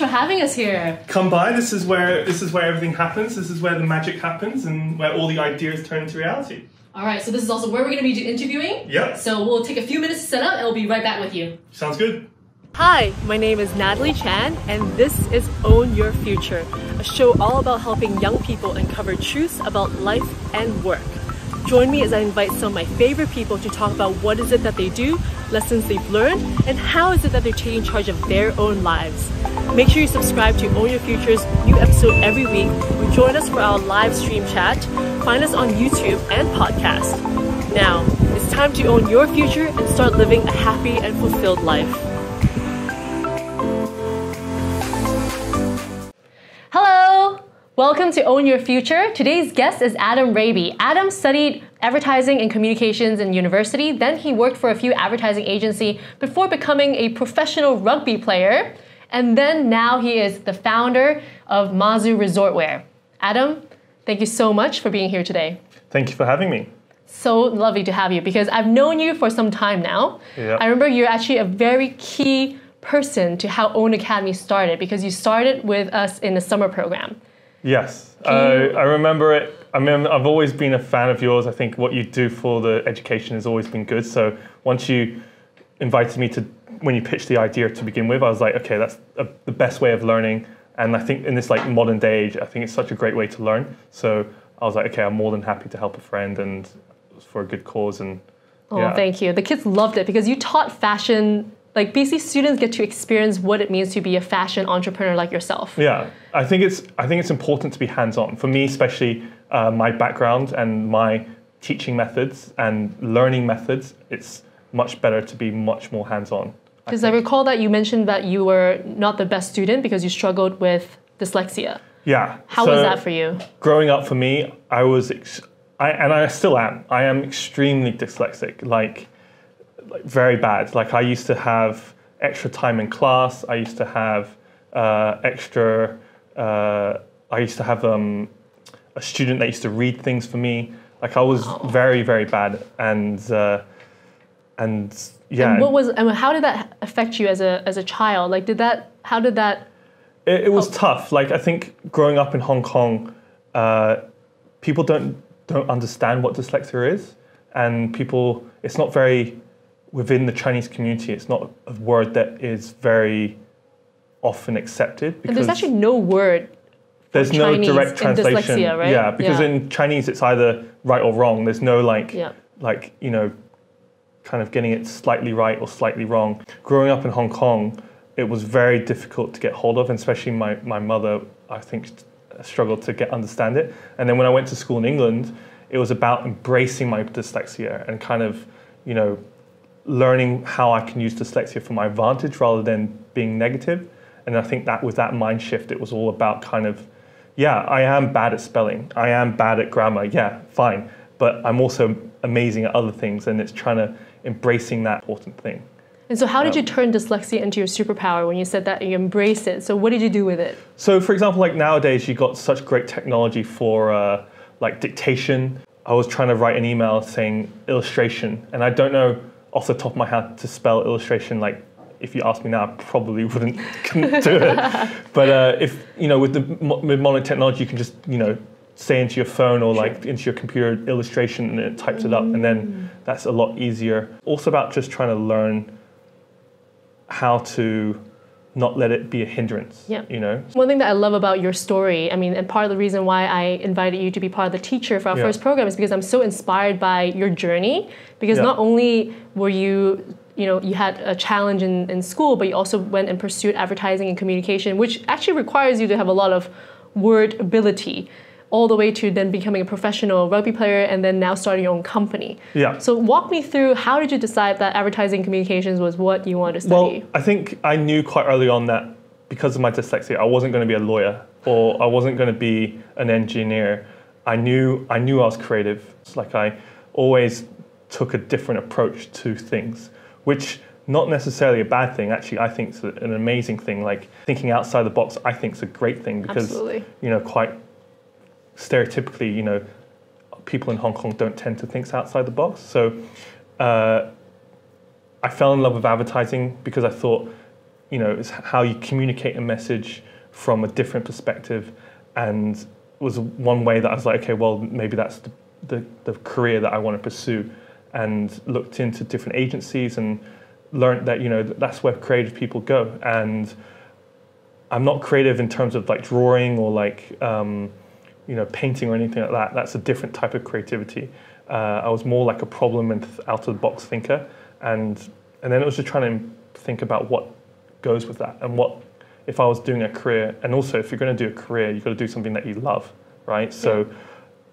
much for having us here. Come by. This is where this is where everything happens. This is where the magic happens, and where all the ideas turn into reality. All right, so this is also where we're going to be interviewing. Yep. So we'll take a few minutes to set up, and we'll be right back with you. Sounds good. Hi, my name is Natalie Chan, and this is Own Your Future, a show all about helping young people uncover truths about life and work. Join me as I invite some of my favorite people to talk about what is it that they do, lessons they've learned, and how is it that they're taking charge of their own lives. Make sure you subscribe to Own Your Future's new episode every week, or join us for our live stream chat. Find us on YouTube and podcast. Now, it's time to own your future and start living a happy and fulfilled life. Hello! Welcome to Own Your Future. Today's guest is Adam Raby. Adam studied advertising and communications in university. Then he worked for a few advertising agency before becoming a professional rugby player. And then now he is the founder of Mazu Resortwear. Adam, thank you so much for being here today. Thank you for having me. So lovely to have you because I've known you for some time now. Yeah. I remember you're actually a very key person to how Own Academy started because you started with us in the summer program. Yes, uh, I remember it. I mean, I've always been a fan of yours. I think what you do for the education has always been good. So once you invited me to, when you pitched the idea to begin with, I was like, okay, that's a, the best way of learning. And I think in this like modern day age, I think it's such a great way to learn. So I was like, okay, I'm more than happy to help a friend and for a good cause. And Oh, yeah. thank you. The kids loved it because you taught fashion. Like basically, students get to experience what it means to be a fashion entrepreneur like yourself. Yeah, I think it's I think it's important to be hands-on. For me, especially uh, my background and my teaching methods and learning methods, it's much better to be much more hands-on. Because I recall that you mentioned that you were not the best student because you struggled with dyslexia. Yeah. How so was that for you? Growing up for me, I was, ex- I, and I still am. I am extremely dyslexic. Like, like very bad. Like I used to have extra time in class. I used to have uh, extra. Uh, I used to have um, a student that used to read things for me. Like I was very very bad, and uh, and yeah, And what was and how did that affect you as a as a child? Like did that how did that It, it was tough. Like I think growing up in Hong Kong, uh, people don't don't understand what dyslexia is, and people it's not very within the Chinese community. It's not a word that is very often accepted and there's actually no word there's no direct translation. dyslexia, right? Yeah, because Yeah. in Chinese it's either right or wrong. There's no like Yeah. like you know kind of getting it slightly right or slightly wrong. Growing up in Hong Kong, it was very difficult to get hold of, and especially my, my mother, I think, struggled to get understand it. And then when I went to school in England, it was about embracing my dyslexia and kind of, you know, learning how I can use dyslexia for my advantage rather than being negative. And I think that with that mind shift, it was all about kind of, yeah, I am bad at spelling. I am bad at grammar. Yeah, fine. But I'm also amazing at other things. And it's trying to embracing that important thing. And so how did you turn dyslexia into your superpower when you said that you embraced it? So what did you do with it? So, for example, like nowadays, you got such great technology for uh, like dictation. I was trying to write an email saying illustration, and I don't know off the top of my head to spell illustration. Like, if you asked me now, I probably wouldn't do it. But uh, if you know, with the with modern technology, you can just you know say into your phone or like into your computer illustration, and it types it up, and then that's a lot easier. Also about just trying to learn how to not let it be a hindrance. Yeah. You know. One thing that I love about your story, I mean, and part of the reason why I invited you to be part of the teacher for our Yeah. first program is because I'm so inspired by your journey. Because Yeah. not only were you, you know, you had a challenge in, in school, but you also went and pursued advertising and communication, which actually requires you to have a lot of word ability, all the way to then becoming a professional rugby player and then now starting your own company. Yeah. So walk me through how did you decide that advertising communications was what you wanted to Well. I think I knew quite early on that because of my dyslexia, I wasn't going to be a lawyer or I wasn't going to be an engineer. I knew I knew I was creative. It's like I always took a different approach to things, which not necessarily a bad thing. Actually, I think it's an amazing thing. Like thinking outside the box, I think is a great thing because Absolutely. you know quite stereotypically, you know, people in Hong Kong don't tend to think outside the box. So uh, I fell in love with advertising because I thought you know, it's how you communicate a message from a different perspective, and was one way that I was like, okay, well, maybe that's the, the, the career that I want to pursue, and looked into different agencies and learned that you know that's where creative people go, and I'm not creative in terms of like drawing or like um, you know painting or anything like that. That's a different type of creativity. Uh, I was more like a problem and out of the box thinker, and and then it was just trying to think about what goes with that and what if I was doing a career. And also, if you're going to do a career, you've got to do something that you love, right? So, Yeah.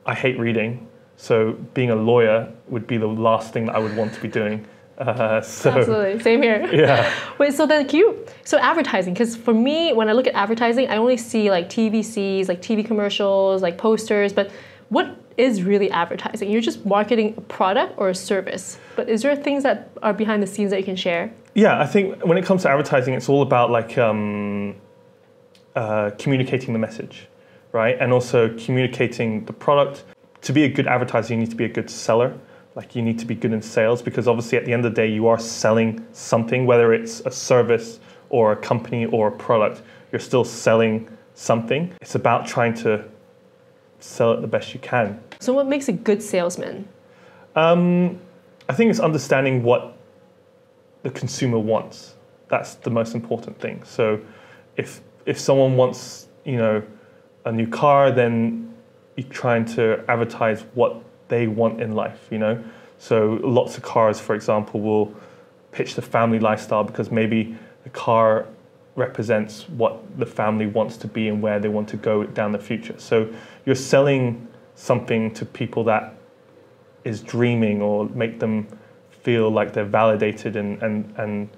I hate reading. So being a lawyer would be the last thing that I would want to be doing. Uh, so Absolutely, same here. yeah. Wait, so then you so advertising? Because for me, when I look at advertising, I only see like TVCs, like TV commercials, like posters. But what is really advertising? You're just marketing a product or a service. But is there things that are behind the scenes that you can share? Yeah, I think when it comes to advertising, it's all about like um, uh, communicating the message, right? And also communicating the product. To be a good advertiser, you need to be a good seller. Like you need to be good in sales because obviously at the end of the day, you are selling something, whether it's a service or a company or a product. You're still selling something. It's about trying to sell it the best you can. So what makes a good salesman? Um, I think it's understanding what the consumer wants. That's the most important thing. So, if if someone wants, you know, a new car, then you're trying to advertise what they want in life. You know, so lots of cars, for example, will pitch the family lifestyle because maybe the car represents what the family wants to be and where they want to go down the future. So you're selling something to people that is dreaming or make them feel like they're validated and, and, and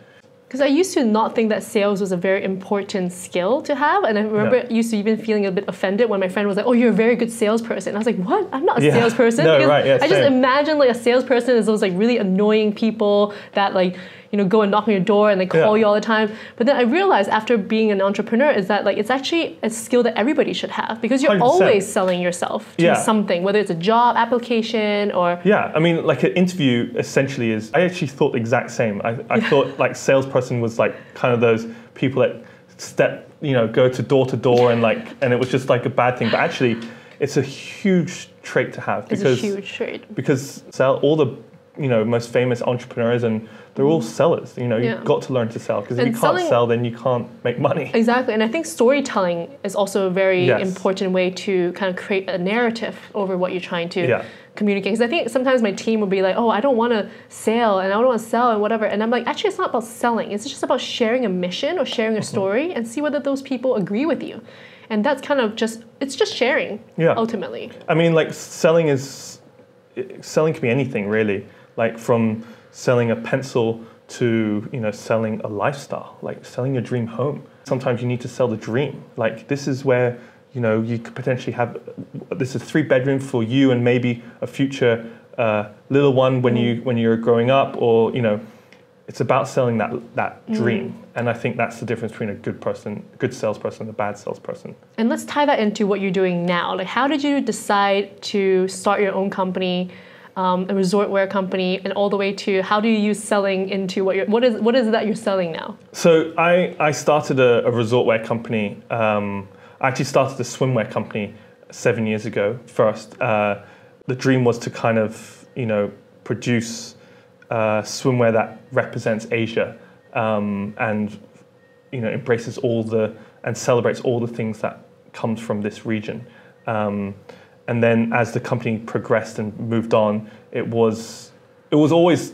Because I used to not think that sales was a very important skill to have, and I remember Yeah. used to even feeling a bit offended when my friend was like, "Oh, you're a very good salesperson." And I was like, "What? I'm not a Yeah. salesperson." No, right, yeah, I just imagine like a salesperson is those like really annoying people that like you know go and knock on your door and they call Yeah. you all the time. But then I realized after being an entrepreneur is that like it's actually a skill that everybody should have because you're 100%. always selling yourself to Yeah. something, whether it's a job application or Yeah, I mean, like an interview essentially is. I actually thought the exact same. I, I thought like salesperson was like kind of those people that step, you know, go to door to door and like, and it was just like a bad thing. But actually, it's a huge trait to have because it's a huge trade. because sell all the you know most famous entrepreneurs and they're all sellers. You know, Yeah. you've got to learn to sell because if And you can't selling- sell, then you can't make money. Exactly, and I think storytelling is also a very Yes. important way to kind of create a narrative over what you're trying to Yeah. communicate. Because I think sometimes my team will be like, "Oh, I don't want to sell, and I don't want to sell, and whatever," and I'm like, "Actually, it's not about selling. It's just about sharing a mission or sharing a Mm-hmm. story, and see whether those people agree with you." And that's kind of just it's just sharing Yeah. ultimately. I mean, like selling is selling can be anything really. Like from selling a pencil to you know selling a lifestyle, like selling your dream home. Sometimes you need to sell the dream. Like this is where you know you could potentially have this is three bedroom for you and maybe a future uh, little one when you when you're growing up, or you know. It's about selling that that dream, and I think that's the difference between a good person, a good salesperson, and a bad salesperson. And let's tie that into what you're doing now. Like, how did you decide to start your own company, um, a resort wear company, and all the way to how do you use selling into what you're what is what is that you're selling now? So I, I started a, a resort wear company. Um, I actually started a swimwear company seven years ago first. Uh, the dream was to kind of, you know, produce uh, swimwear that represents Asia um, and, you know, embraces all the, and celebrates all the things that comes from this region. Um, and then as the company progressed and moved on, it was, it was always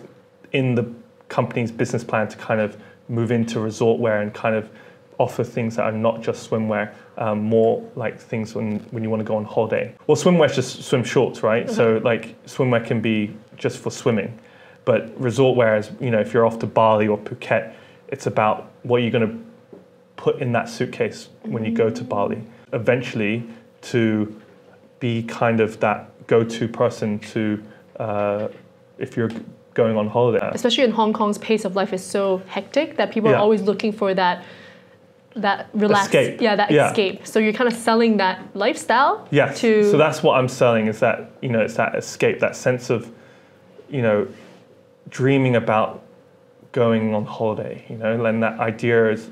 in the company's business plan to kind of move into resort wear and kind of offer things that are not just swimwear, um, more like things when, when you want to go on holiday. Well, swimwear is just swim shorts, right? So like swimwear can be just for swimming, but resort wear is, you know, if you're off to Bali or Phuket, it's about what you're going to put in that suitcase when you go to Bali. Eventually, to be kind of that go-to person to uh, if you're going on holiday. Especially in Hong Kong's pace of life is so hectic that people are always looking for that that relaxed Escape. yeah that Yeah. escape. So you're kind of selling that lifestyle Yes. to So that's what I'm selling is that you know it's that escape, that sense of you know dreaming about going on holiday, you know, and that idea is,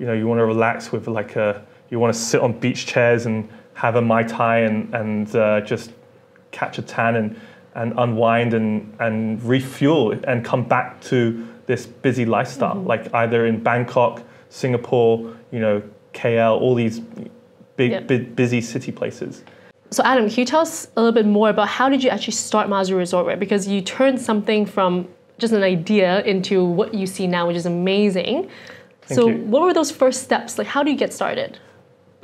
you know, you want to relax with like a, you want to sit on beach chairs and have a mai tai and and uh, just catch a tan and and unwind and and refuel and come back to this busy lifestyle, Mm-hmm. like either in Bangkok, Singapore, you know, KL, all these big, Yep. bu- busy city places. So Adam, can you tell us a little bit more about how did you actually start Mazu Resort Wear? Because you turned something from just an idea into what you see now, which is amazing. so you. what were those first steps? Like how do you get started?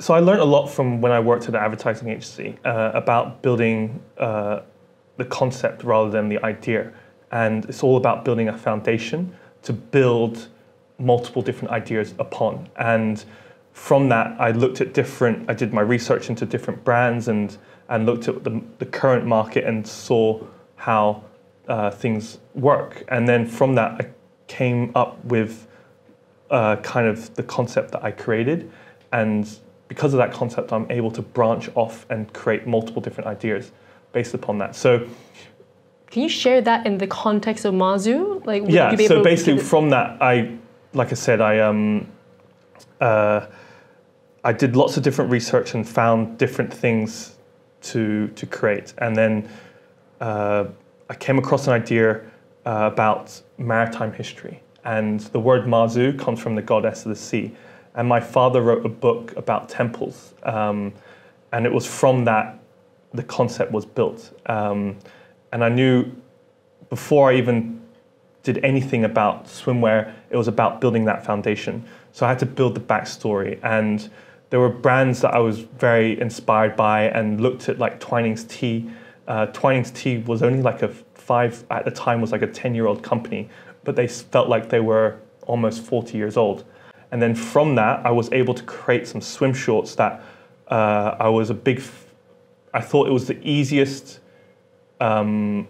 So I learned a lot from when I worked at an advertising agency uh, about building uh, the concept rather than the idea, and it's all about building a foundation to build multiple different ideas upon. And from that, I looked at different. I did my research into different brands and and looked at the, the current market and saw how uh, things work. And then from that, I came up with uh, kind of the concept that I created. And because of that concept, I'm able to branch off and create multiple different ideas based upon that. So, Can you share that in the context of Mazu? Like yeah, so basically from that, I, like I said, I, um, uh, I did lots of different research and found different things to, to create. And then uh, I came across an idea uh, about maritime history. And the word Mazu comes from the goddess of the sea. And my father wrote a book about temples. Um, and it was from that the concept was built. Um, and I knew before I even did anything about swimwear, it was about building that foundation. So I had to build the backstory. And there were brands that I was very inspired by and looked at like Twinings Tea. Uh, Twinings Tea was only like a five, at the time was like a 10 year old company, but they felt like they were almost 40 years old. And then from that, I was able to create some swim shorts that uh, I was a big, f- I thought it was the easiest um,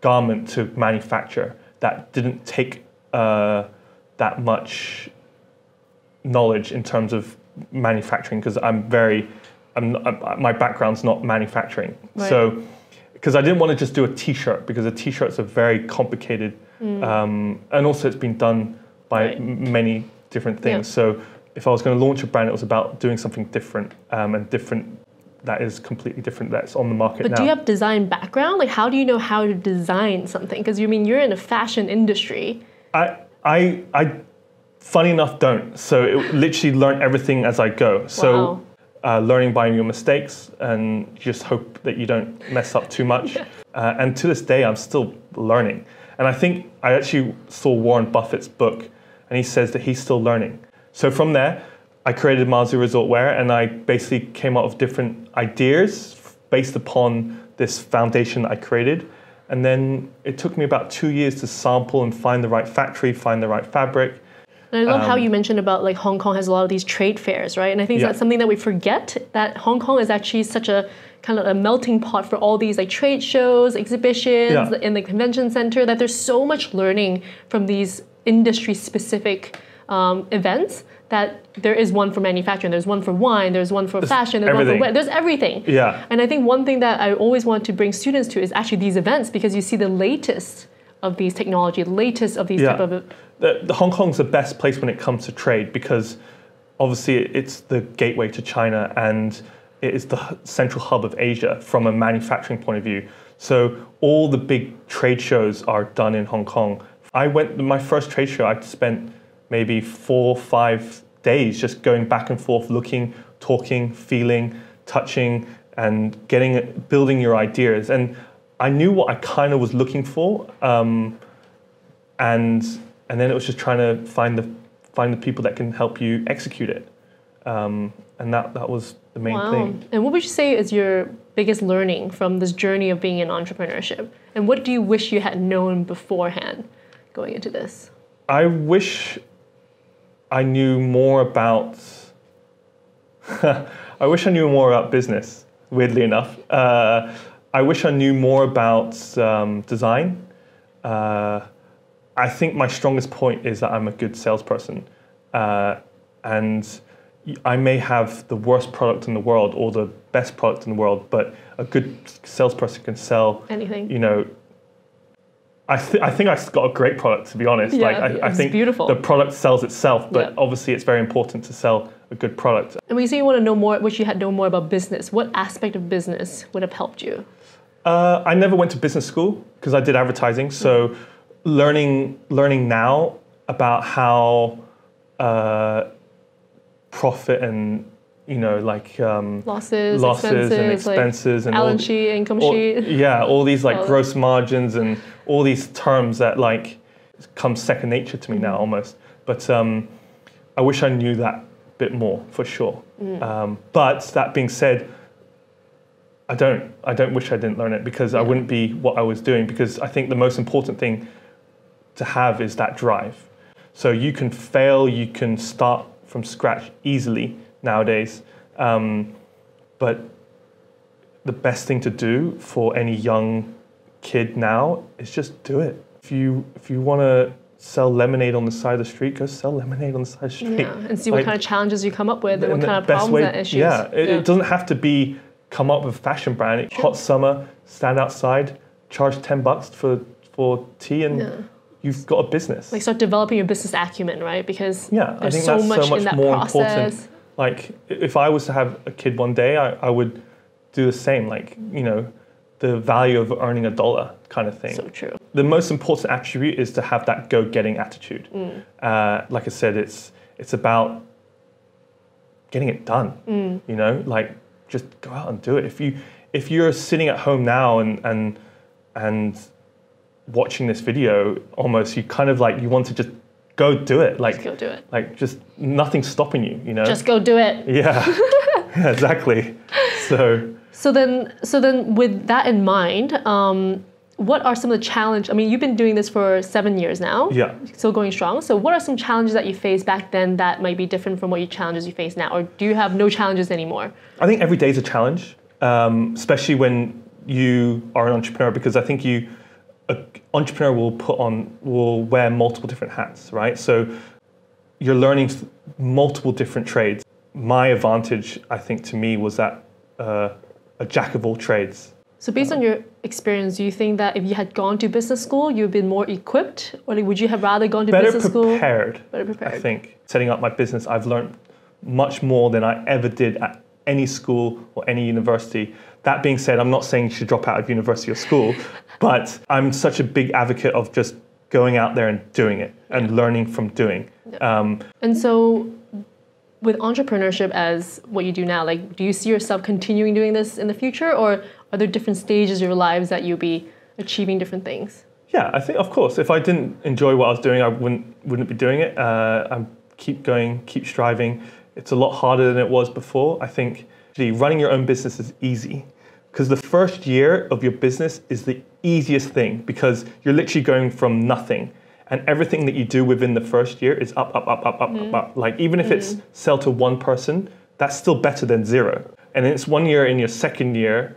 garment to manufacture that didn't take uh, that much knowledge in terms of manufacturing because I'm very, I'm, not- I'm, my background's not manufacturing. Right. So, because I didn't want to just do a T-shirt because a T-shirt's a very complicated, um, and also it's been done by Right. many different things. Yeah. So, if I was going to launch a brand, it was about doing something different um, and different that is completely different that's on the market But now. do you have design background? Like how do you know how to design something? Because you mean you're in a fashion industry. I, I, I, funny enough, don't. So it literally learn everything as I go. So Wow. uh, learning by your mistakes and just hope that you don't mess up too much. Uh, and to this day, I'm still learning. And I think I actually saw Warren Buffett's book, and he says that he's still learning. So from there, I created Mazu Resort Wear, and I basically came up with different ideas based upon this foundation that I created. And then it took me about two years to sample and find the right factory, find the right fabric. And I love how Um, you mentioned about like Hong Kong has a lot of these trade fairs, right? And I think Yeah. that's something that we forget that Hong Kong is actually such a kind of a melting pot for all these like trade shows, exhibitions Yeah. in the convention center. That there's so much learning from these industry specific um, events. That there is one for manufacturing, there's one for wine, there's one for fashion, there's everything. one for there's everything. Yeah. And I think one thing that I always want to bring students to is actually these events because you see the latest of these technology, the latest of these Yeah. type of the, the Hong Kong's the best place when it comes to trade because obviously it's the gateway to China and it is the central hub of Asia from a manufacturing point of view. So all the big trade shows are done in Hong Kong. I went my first trade show. I spent maybe four, five days just going back and forth, looking, talking, feeling, touching, and getting building your ideas. And I knew what I kind of was looking for. Um, and and then it was just trying to find the find the people that can help you execute it um, and that that was the main Wow. thing And what would you say is your biggest learning from this journey of being in entrepreneurship? And what do you wish you had known beforehand going into this? i wish i knew more about i wish i knew more about business weirdly enough uh, i wish i knew more about um, design uh, I think my strongest point is that I'm a good salesperson, uh, and I may have the worst product in the world or the best product in the world, but a good salesperson can sell, Anything? you know, I, th- I think I got a great product to be honest. Yeah, like I, I it's think beautiful. the product sells itself, but Yeah. obviously it's very important to sell a good product. And when you say you want to know more, wish you had known more about business, what aspect of business would have helped you? Uh, I never went to business school because I did advertising. So learning learning now about how uh, profit and you know like um, Losses, losses expenses, and expenses like and balance sheet, income all- sheet. yeah, all these like All gross margins and all these terms that like come second nature to me now almost. But um, I wish I knew that bit more for sure. Mm. Um, but that being said, I don't. I don't wish I didn't learn it because I wouldn't be what I was doing. Because I think the most important thing to have is that drive. So you can fail, you can start from scratch easily nowadays. Um, but the best thing to do for any young kid now is just do it. If you if you want to sell lemonade on the side of the street, go sell lemonade on the side of the street. Yeah, and see what Like- kind of challenges you come up with and, and the kind of problems way- and issues. Yeah, it, it doesn't have to be come up with a fashion brand. Hot summer, stand outside, charge ten bucks for for tea, and Yeah. you've got a business. Like start developing your business acumen, right? Because yeah, I think so that's much so much in that more process. important. Like if I was to have a kid one day, I, I would do the same. Like you know, the value of earning a dollar kind of thing. So true. the most important attribute is to have that go-getting attitude. Mm. Uh, like I said, it's it's about getting it done. Mm. You know, like just go out and do it. If you if you're sitting at home now and and and watching this video, almost you kind of like you want to just go do it. Like Just go do it. like just nothing's stopping you. You know. Just go do it. yeah. yeah. Exactly. So. So then, so then, with that in mind, um, what are some of the challenge? I mean, you've been doing this for seven years now. Yeah. Still going strong. So, what are some challenges that you faced back then that might be different from what you challenges you face now, or do you have no challenges anymore? I think every day is a challenge, um, especially when you are an entrepreneur, because I think you, an entrepreneur will put on, will wear multiple different hats, right? So you're learning multiple different trades. My advantage, I think, to me was that uh, a jack of all trades. So, based on your experience, do you think that if you had gone to business school, you'd been more equipped, or would you have rather gone to Better business school? prepared, Better prepared. I think. Setting up my business, I've learned much more than I ever did at any school or any university. That being said, I'm not saying you should drop out of university or school, but I'm such a big advocate of just going out there and doing it and learning from doing. Um, And so, with entrepreneurship as what you do now, like, do you see yourself continuing doing this in the future, or are there different stages of your lives that you'll be achieving different things? yeah, I think of course, if I didn't enjoy what I was doing, I wouldn't wouldn't be doing it. Uh, I keep going, keep striving. It's a lot harder than it was before. I think running your own business is easy because the first year of your business is the easiest thing because you're literally going from nothing. And everything that you do within the first year is up, up, up, up, up, up, up. Like even if it's sell to one person, that's still better than zero. And then it's one year in your second year,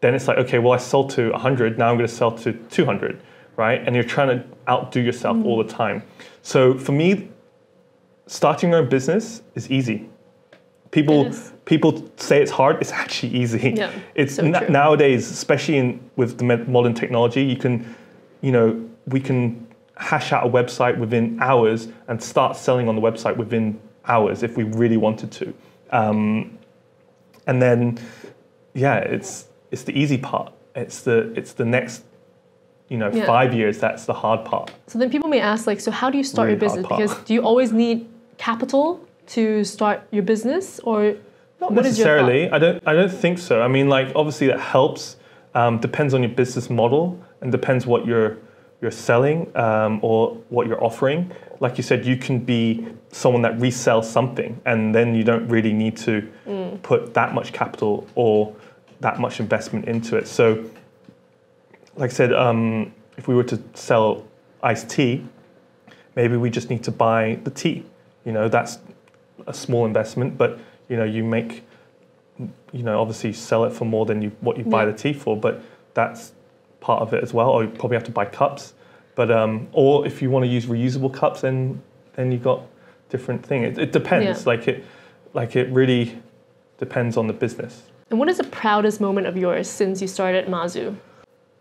then it's like, okay, well, I sold to 100, now I'm going to sell to 200, right? And you're trying to outdo yourself all the time. So for me, starting your own business is easy. People, people say it's hard. It's actually easy. Yeah, it's so na- nowadays, especially in with the modern technology, you can, you know, we can hash out a website within hours and start selling on the website within hours if we really wanted to. Um, and then, yeah, it's it's the easy part. It's the it's the next, you know, Yeah. five years. That's the hard part. So then people may ask, like, so how do you start your Really hard business? Because do you always need capital to start your business, or Not what is your thought? necessarily. I don't. I don't think so. I mean, like obviously that helps. Um, depends on your business model and depends what you're you're selling um, or what you're offering. Like you said, you can be someone that resells something, and then you don't really need to Mm. put that much capital or that much investment into it. So, like I said, um, if we were to sell iced tea, maybe we just need to buy the tea. You know, that's a small investment, but you know, you make, you know, obviously sell it for more than you what you buy Yeah. the tea for, but that's part of it as well. Or you probably have to buy cups, but um, or if you want to use reusable cups, then then you got different thing. It, it depends. Yeah. Like it, like it really depends on the business. And what is the proudest moment of yours since you started Mazu?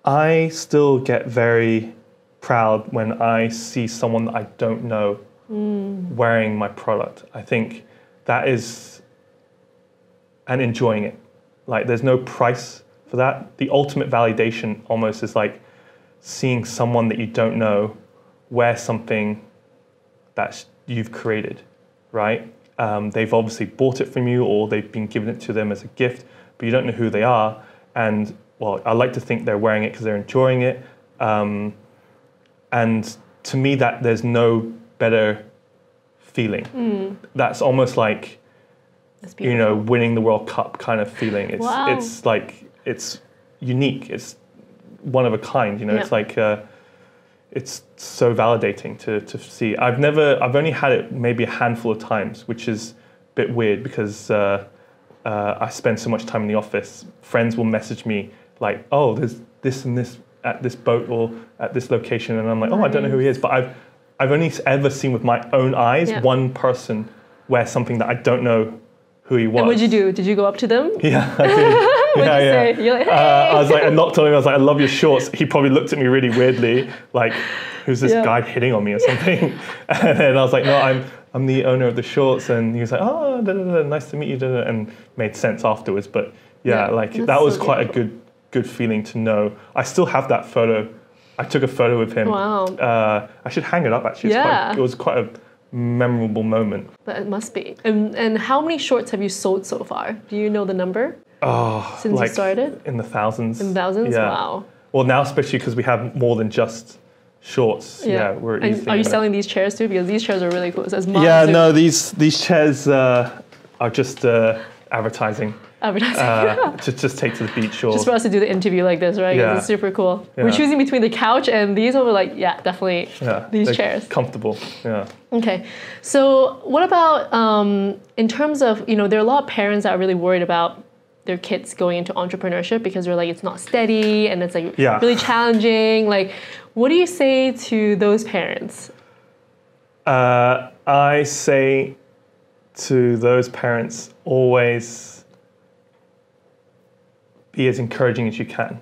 I still get very proud when I see someone that I don't know wearing my product. I think that is, and enjoying it. Like, there's no price for that. The ultimate validation almost is like seeing someone that you don't know wear something that you've created, right? Um, they've obviously bought it from you or they've been given it to them as a gift, but you don't know who they are. And well, I like to think they're wearing it because they're enjoying it. Um, and to me, that there's no better feeling. That's almost like you know winning the World Cup kind of feeling. It's Wow. it's like it's unique. It's one of a kind. You know, it's like uh, it's so validating to to see. I've never. I've only had it maybe a handful of times, which is a bit weird because uh, uh, I spend so much time in the office. Friends will message me like, "Oh, there's this and this at this boat or at this location," and I'm like, "Oh, I don't know who he is," but I've I've only ever seen with my own eyes Yeah. one person wear something that I don't know who he was. And what'd you do? Did you go up to them? Yeah, I did. Yeah, you yeah. say? You're like, Uh, I was like, I knocked on him. I was like, I love your shorts. He probably looked at me really weirdly, like, who's this Yeah. guy hitting on me or something? and then I was like, no, I'm I'm the owner of the shorts. And he was like, oh, da, da, da, nice to meet you, and made sense afterwards. But yeah, Yeah, like that was so quite a good good feeling to know. I still have that photo. I took a photo with him. Wow. Uh, I should hang it up actually. Yeah. Quite, it was quite a memorable moment. That it must be. And, and how many shorts have you sold so far? Do you know the number Oh, since like you started? in the thousands. In thousands? Yeah. Wow. Well, now especially because we have more than just shorts. Yeah, we're And easily are you selling these chairs too? Because these chairs are really cool. It says Yeah, no, these these chairs uh, are just uh, advertising. Advertising. Uh, to just take to the beach or Just for us to do the interview like this, right? Yeah. It's super cool. We're choosing between the couch and these, and we're like, yeah, definitely yeah, these chairs. comfortable. Yeah. Okay, so what about um, in terms of you know there are a lot of parents that are really worried about their kids going into entrepreneurship because they're like it's not steady and it's like Yeah. really challenging. Like, what do you say to those parents? Uh, I say to those parents always be as encouraging as you can,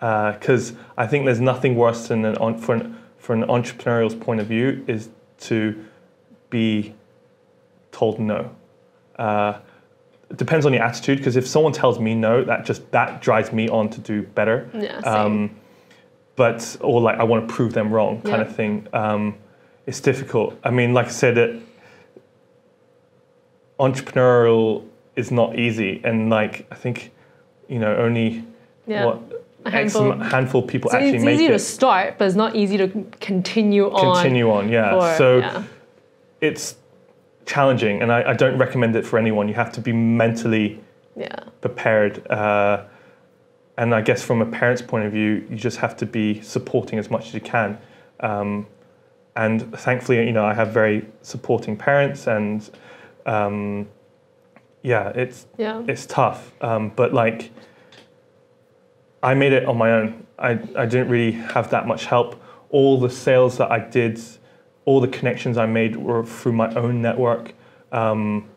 because I think there's nothing worse than an on, for an, for an entrepreneurial's point of view is to be told no. Uh, it depends on your attitude, because if someone tells me no, that just that drives me on to do better Yeah, um, but or like I want to prove them wrong kind Yeah. of thing. Um, it's difficult. I mean, like I said, it, entrepreneurial is not easy, and like I think, you know, only yeah, what a handful. am- handful of people So actually it's make easy it to start, but it's not easy to continue on. continue on. Yeah, for- so yeah. it's challenging, and I, I don't recommend it for anyone. You have to be mentally yeah, prepared. Uh, and I guess from a parent's point of view, you just have to be supporting as much as you can. Um, and thankfully, you know, I have very supporting parents, and um, yeah, it's yeah, it's tough. Um, but like, I made it on my own. I, I didn't really have that much help. All the sales that I did, all the connections I made were through my own network. Um,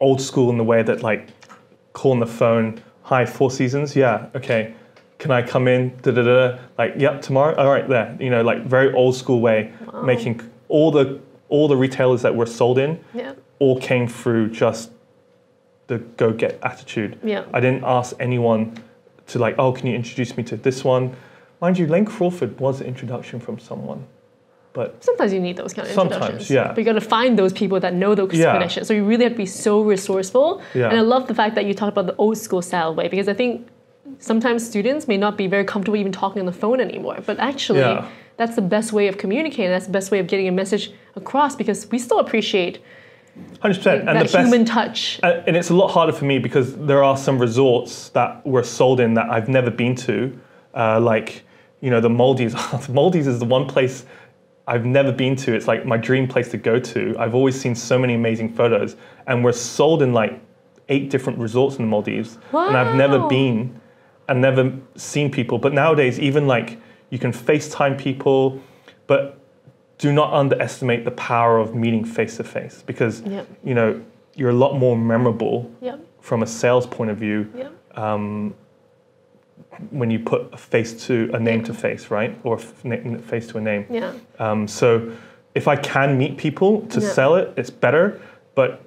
old school in the way that like, call on the phone. Hi, Four Seasons. Yeah, okay. Can I come in? Da da da. Like, yep, tomorrow. All right, there. You know, like very old school way, making all the all the retailers that were sold in yeah, all came through just the go get attitude. yeah. I didn't ask anyone to like, oh, can you introduce me to this one? Mind you, Lane Crawford was an introduction from someone, but Sometimes you need those kind of Sometimes, introductions. yeah. But you got to find those people that know those Yeah. finishes. So you really have to be so resourceful. Yeah. And I love the fact that you talked about the old school style way because I think sometimes students may not be very comfortable even talking on the phone anymore. But actually, Yeah. that's the best way of communicating. That's the best way of getting a message across because we still appreciate hundred percent. And that the best, human touch. and and it's a lot harder for me because there are some resorts that were sold in that I've never been to, uh, like you know the Maldives. the Maldives is the one place I've never been to. It's like my dream place to go to. I've always seen so many amazing photos, and we're sold in like eight different resorts in the Maldives, and I've never been and never seen people. But nowadays, even like you can FaceTime people, but do not underestimate the power of meeting face to face because Yep. you know you're a lot more memorable Yep. from a sales point of view Yep. when you put a face to a name to face, right, or a f- na- face to a name. Yeah. Um, so if I can meet people to Yeah. sell it, it's better. But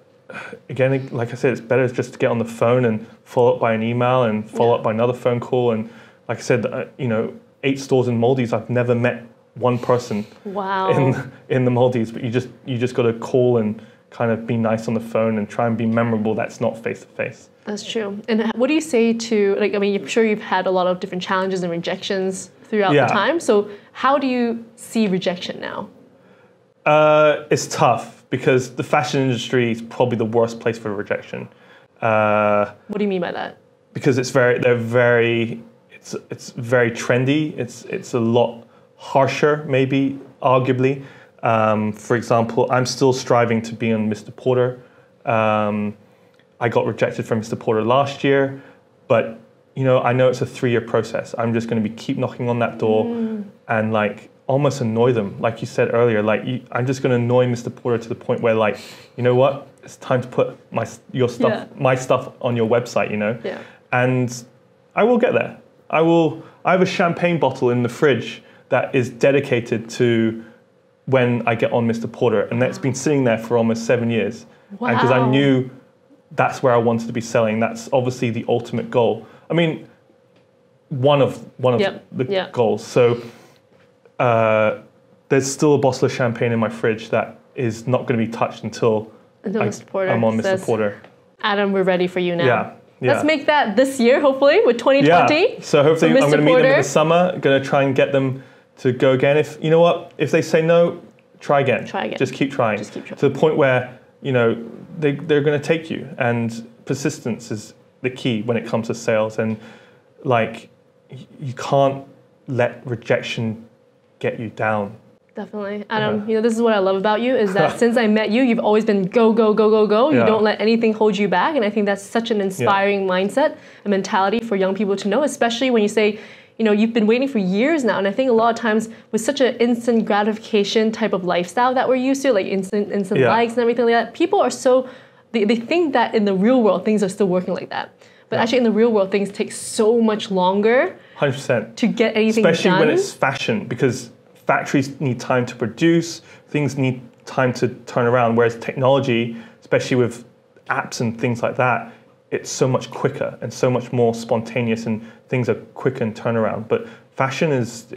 again, like I said, it's better just to get on the phone and follow up by an email and follow Yeah. up by another phone call. And like I said, uh, you know, eight stores in Maldives, I've never met one person Wow. in in the Maldives. But you just you just got to call and kind of be nice on the phone and try and be memorable. That's not face to face. That's true. And what do you say to like? I mean, I'm sure you've had a lot of different challenges and rejections throughout Yeah. the time. So how do you see rejection now? Uh, it's tough because the fashion industry is probably the worst place for rejection. Uh, What do you mean by that? because it's very they're very it's it's very trendy it's it's a lot harsher maybe arguably um, for example i'm still striving to be on mr porter um, i got rejected from mr porter last year but you know i know it's a three-year process i'm just going to be keep knocking on that door and like almost annoy them like you said earlier like you, i'm just going to annoy mr porter to the point where like you know what it's time to put my your stuff Yeah. my stuff on your website you know Yeah. and I will get there. I will. I have a champagne bottle in the fridge that is dedicated to when I get on Mr. Porter, and that's been sitting there for almost seven years. Because I knew that's where I wanted to be selling. That's obviously the ultimate goal. I mean, one of one of Yep, the yeah. goals. So uh, there's still a bottle of champagne in my fridge that is not going to be touched until Until I, Mr. Porter I'm on Mr. Porter. Adam, we're ready for you now. Yeah. Yeah. Let's make that this year, hopefully, with 2020. Yeah. So hopefully I'm going to meet them in the summer. Going to try and get them to go again. If you know what, if they say no, try again. Try again. Just keep trying. Just keep trying. To the point where you know they they're going to take you, and persistence is the key when it comes to sales. And like you can't let rejection get you down. Definitely. Adam, Yeah. you know, this is what I love about you is that since I met you, you've always been go, go, go, go, go. You Yeah. don't let anything hold you back. And I think that's such an inspiring mindset, a mentality for young people to know, especially when you say, you know, you've been waiting for years now. And I think a lot of times with such an instant gratification type of lifestyle that we're used to, like instant instant Yeah. likes and everything like that, people are so they, they think that in the real world things are still working like that. But actually in the real world things take so much longer Hundred percent. to get anything especially done. when it's fashion because factories need time to produce things need time to turn around whereas technology especially with apps and things like that it's so much quicker and so much more spontaneous and things are quicker in turnaround but fashion is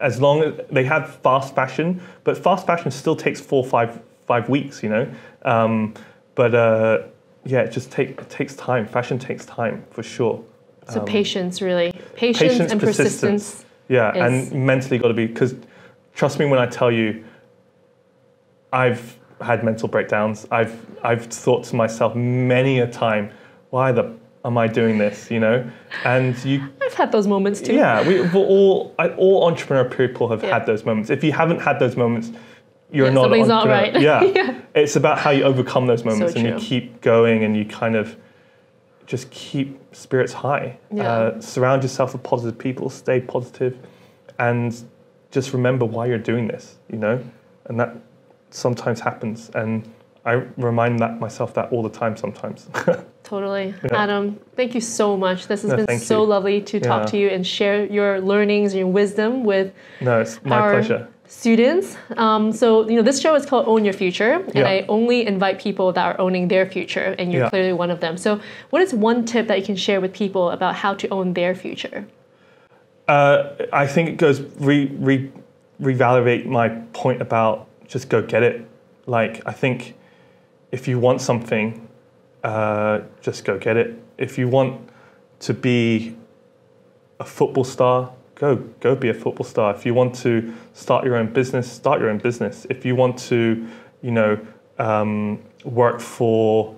as long as they have fast fashion but fast fashion still takes four five five weeks you know um, but uh, yeah it just take, it takes time fashion takes time for sure so patience really. Patience, um, patience, and persistence. persistence. Yeah, is- and mentally got to be because trust me when I tell you, I've had mental breakdowns. I've I've thought to myself many a time, why the am I doing this? You know, and you. I've had those moments too. Yeah, we all all entrepreneur people have Yeah. had those moments. If you haven't had those moments, you're Yeah, not an something's not entrepreneur. right. Yeah. Yeah. it's about how you overcome those moments and you keep going and you kind of just keep spirits high. Yeah. Uh, surround yourself with positive people. Stay positive, and just remember why you're doing this. You know, and that sometimes happens and. I remind that myself that all the time sometimes. Totally. Yeah. Adam, thank you so much. This has No, been so you. lovely to talk Yeah. to you and share your learnings and your wisdom with no, it's my our pleasure. students. Um, so, you know, this show is called Own Your Future, and Yeah. I only invite people that are owning their future, and you're clearly one of them. So, what is one tip that you can share with people about how to own their future? Uh, I think it goes re, re revalidate my point about just go get it. Like I think if you want something, uh, just go get it. If you want to be a football star, go go be a football star. If you want to start your own business, start your own business. If you want to, you know, um, work for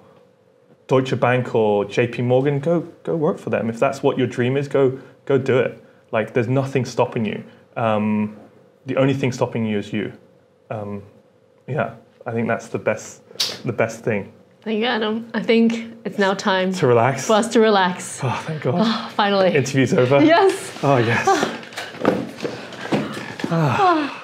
Deutsche Bank or JP Morgan, go go work for them. If that's what your dream is, go go do it. Like there's nothing stopping you. Um, the only thing stopping you is you. Um, yeah, I think that's the best the best thing Thank you, Adam. I think it's now time to relax. for us to relax. Oh, thank God. Ah, finally. Interview's over. Yes. Oh yes. Ah. Ah.